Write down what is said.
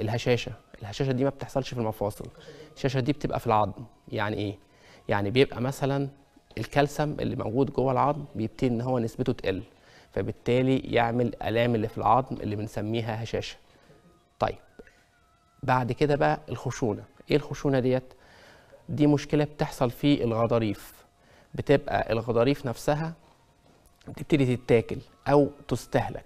الهشاشة. الهشاشة دي ما بتحصلش في المفاصل. الهشاشة دي بتبقى في العظم. يعني إيه؟ يعني بيبقى مثلا الكالسيوم اللي موجود جوه العظم بيبتدي إن هو نسبته تقل. فبالتالي يعمل آلام اللي في العظم اللي بنسميها هشاشة. طيب بعد كده بقى الخشونة. إيه الخشونة ديت؟ دي مشكلة بتحصل في الغضاريف. بتبقى الغضاريف نفسها بتبتدي تتاكل أو تستهلك.